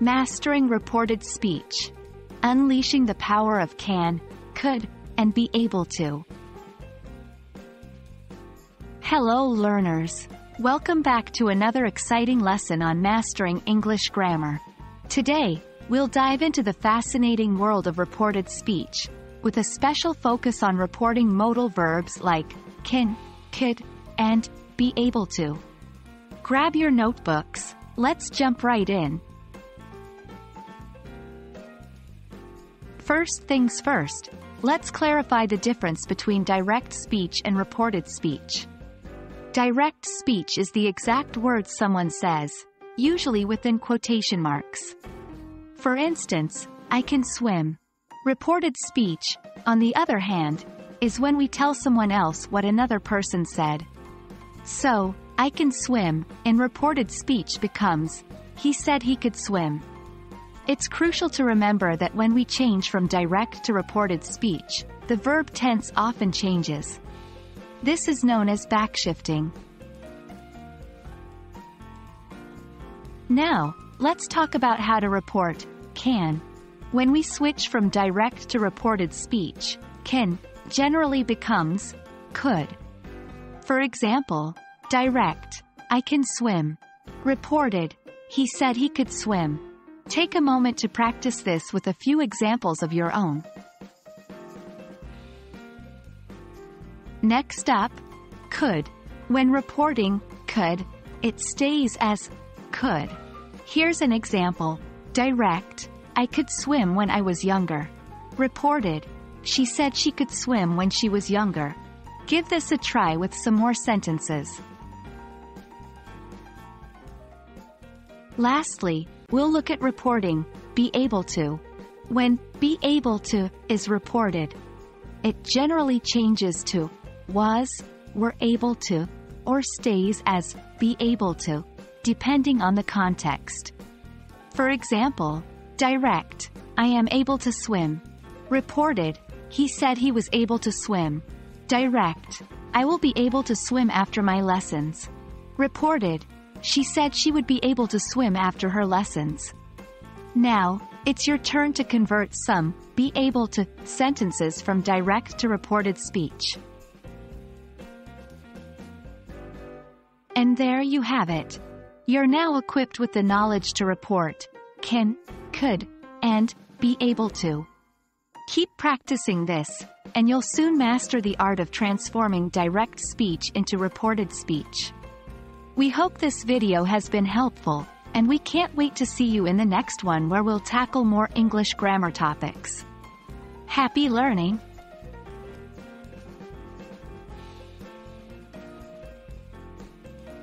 Mastering reported speech. Unleashing the power of can, could, and be able to. Hello learners. Welcome back to another exciting lesson on mastering English grammar. Today, we'll dive into the fascinating world of reported speech, with a special focus on reporting modal verbs like can, could, and be able to. Grab your notebooks, let's jump right in. First things first, let's clarify the difference between direct speech and reported speech. Direct speech is the exact words someone says, usually within quotation marks. For instance, I can swim. Reported speech, on the other hand, is when we tell someone else what another person said. So, I can swim, in reported speech becomes, he said he could swim. It's crucial to remember that when we change from direct to reported speech, the verb tense often changes. This is known as backshifting. Now, let's talk about how to report can. When we switch from direct to reported speech, can generally becomes could. For example, direct, I can swim. Reported, he said he could swim. Take a moment to practice this with a few examples of your own. Next up, could. When reporting could, it stays as could. Here's an example. Direct, I could swim when I was younger. Reported, she said she could swim when she was younger. Give this a try with some more sentences. Lastly, We'll look at reporting, be able to. When be able to is reported, it generally changes to was, were able to, or stays as be able to, depending on the context. For example, direct, I am able to swim. Reported, he said he was able to swim. Direct, I will be able to swim after my lessons. Reported, she said she would be able to swim after her lessons. Now, it's your turn to convert some, be able to, sentences from direct to reported speech. And there you have it. You're now equipped with the knowledge to report, can, could, and be able to. Keep practicing this, and you'll soon master the art of transforming direct speech into reported speech. We hope this video has been helpful, and we can't wait to see you in the next one where we'll tackle more English grammar topics. Happy learning!